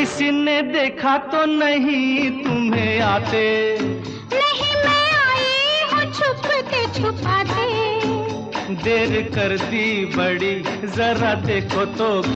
किसी ने देखा तो नहीं तुम्हें आते। नहीं मैं आई हूँ छुपाते देर कर दी बड़ी जरा देखो तो